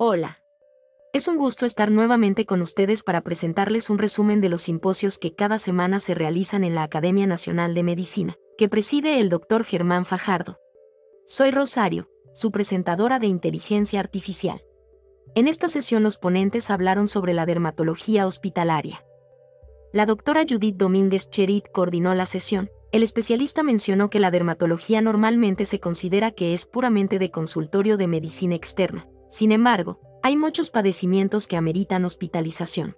Hola. Es un gusto estar nuevamente con ustedes para presentarles un resumen de los simposios que cada semana se realizan en la Academia Nacional de Medicina, que preside el doctor Germán Fajardo. Soy Rosario, su presentadora de Inteligencia Artificial. En esta sesión los ponentes hablaron sobre la dermatología hospitalaria. La doctora Judith Domínguez Cherit coordinó la sesión. El especialista mencionó que la dermatología normalmente se considera que es puramente de consultorio de medicina externa. Sin embargo, hay muchos padecimientos que ameritan hospitalización.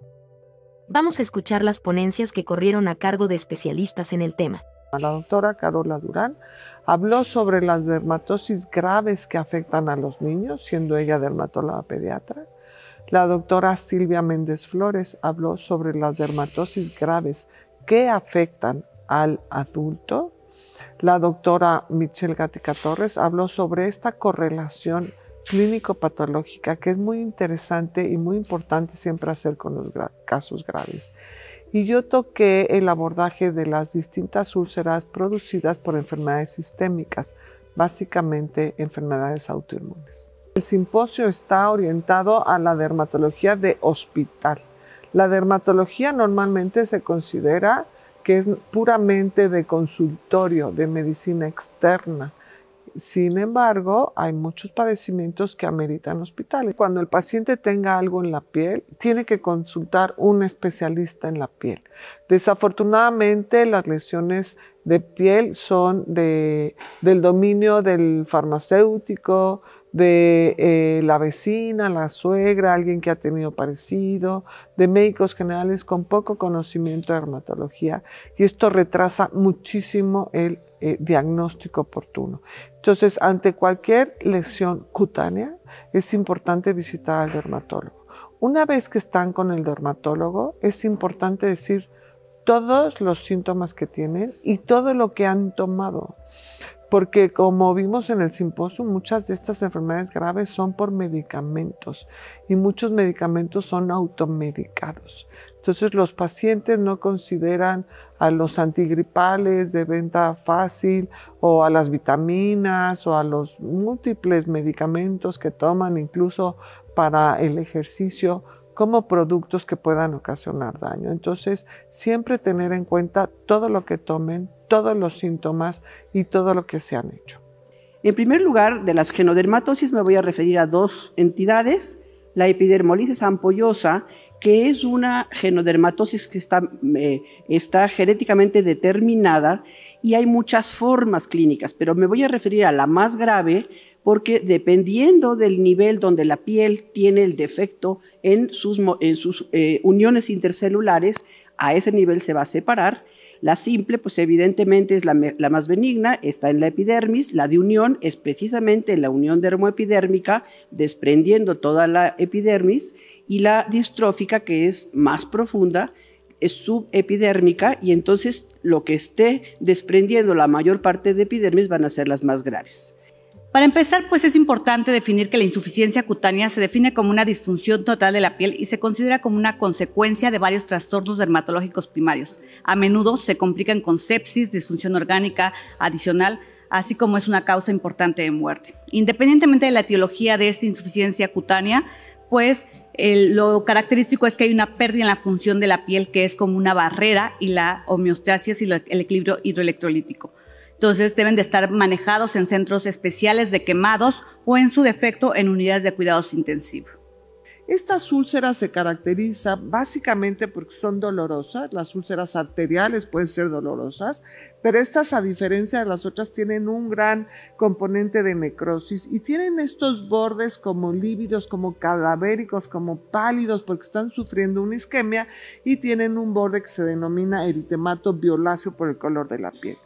Vamos a escuchar las ponencias que corrieron a cargo de especialistas en el tema. La doctora Carola Durán habló sobre las dermatosis graves que afectan a los niños, siendo ella dermatóloga pediatra. La doctora Silvia Méndez Flores habló sobre las dermatosis graves que afectan al adulto. La doctora Michelle Gatica Torres habló sobre esta correlación clínico-patológica que es muy interesante y muy importante siempre hacer con los casos graves. Y yo toqué el abordaje de las distintas úlceras producidas por enfermedades sistémicas, básicamente enfermedades autoinmunes. El simposio está orientado a la dermatología de hospital. La dermatología normalmente se considera que es puramente de consultorio, de medicina externa. Sin embargo, hay muchos padecimientos que ameritan hospitales. Cuando el paciente tenga algo en la piel, tiene que consultar un especialista en la piel. Desafortunadamente, las lesiones de piel son del dominio del farmacéutico, de eh, la vecina, la suegra, alguien que ha tenido parecido, de médicos generales con poco conocimiento de dermatología y esto retrasa muchísimo el eh, diagnóstico oportuno. Entonces, ante cualquier lesión cutánea, es importante visitar al dermatólogo. Una vez que están con el dermatólogo, es importante decir todos los síntomas que tienen y todo lo que han tomado porque como vimos en el simposio, muchas de estas enfermedades graves son por medicamentos y muchos medicamentos son automedicados. Entonces los pacientes no consideran a los antigripales de venta fácil o a las vitaminas o a los múltiples medicamentos que toman incluso para el ejercicio como productos que puedan ocasionar daño. Entonces, siempre tener en cuenta todo lo que tomen, todos los síntomas y todo lo que se han hecho. En primer lugar, de las genodermatosis me voy a referir a dos entidades. La epidermolisis ampollosa, que es una genodermatosis que está, eh, está genéticamente determinada y hay muchas formas clínicas, pero me voy a referir a la más grave porque dependiendo del nivel donde la piel tiene el defecto en sus, eh, uniones intercelulares, a ese nivel se va a separar. La simple, pues evidentemente es la, la, más benigna, está en la epidermis. La de unión es precisamente la unión dermoepidérmica, desprendiendo toda la epidermis. Y la distrófica, que es más profunda, es subepidérmica y entonces lo que esté desprendiendo la mayor parte de epidermis van a ser las más graves. Para empezar, pues es importante definir que la insuficiencia cutánea se define como una disfunción total de la piel y se considera como una consecuencia de varios trastornos dermatológicos primarios. A menudo se complican con sepsis, disfunción orgánica adicional, así como es una causa importante de muerte. Independientemente de la etiología de esta insuficiencia cutánea, pues lo característico es que hay una pérdida en la función de la piel que es como una barrera y la homeostasis y el equilibrio hidroelectrolítico. Entonces deben de estar manejados en centros especiales de quemados o en su defecto en unidades de cuidados intensivos. Estas úlceras se caracterizan básicamente porque son dolorosas, las úlceras arteriales pueden ser dolorosas, pero estas a diferencia de las otras tienen un gran componente de necrosis y tienen estos bordes como lívidos, como cadavéricos, como pálidos porque están sufriendo una isquemia y tienen un borde que se denomina eritemato violáceo por el color de la piel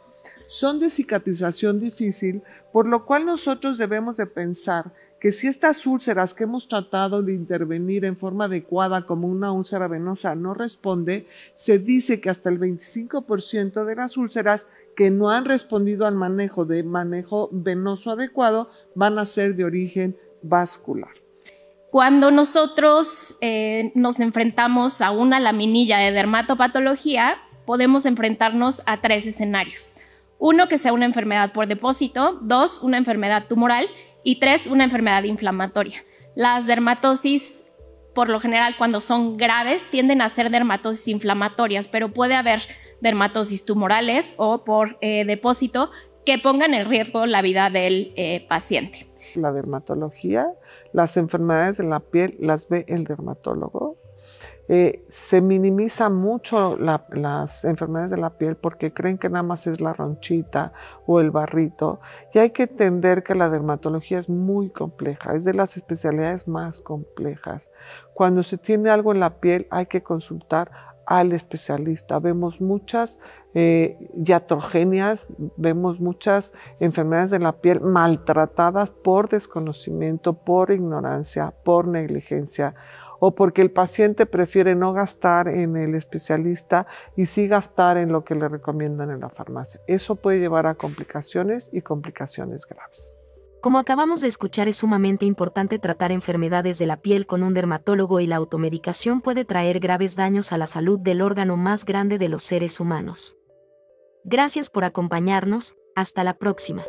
son de cicatrización difícil, por lo cual nosotros debemos de pensar que si estas úlceras que hemos tratado de intervenir en forma adecuada como una úlcera venosa no responde, se dice que hasta el 25% de las úlceras que no han respondido al manejo de manejo venoso adecuado van a ser de origen vascular. Cuando nosotros eh, nos enfrentamos a una laminilla de dermatopatología, podemos enfrentarnos a tres escenarios. Uno, que sea una enfermedad por depósito. Dos, una enfermedad tumoral. Y tres, una enfermedad inflamatoria. Las dermatosis, por lo general, cuando son graves, tienden a ser dermatosis inflamatorias, pero puede haber dermatosis tumorales o por eh, depósito que pongan en riesgo la vida del eh, paciente. La dermatología, las enfermedades de la piel las ve el dermatólogo eh, se minimiza mucho las enfermedades de la piel porque creen que nada más es la ronchita o el barrito. Y hay que entender que la dermatología es muy compleja, es de las especialidades más complejas. Cuando se tiene algo en la piel hay que consultar al especialista. Vemos muchas eh, iatrogenias, vemos muchas enfermedades de la piel maltratadas por desconocimiento, por ignorancia, por negligencia o porque el paciente prefiere no gastar en el especialista y sí gastar en lo que le recomiendan en la farmacia. Eso puede llevar a complicaciones y complicaciones graves. Como acabamos de escuchar, es sumamente importante tratar enfermedades de la piel con un dermatólogo y la automedicación puede traer graves daños a la salud del órgano más grande de los seres humanos. Gracias por acompañarnos, hasta la próxima.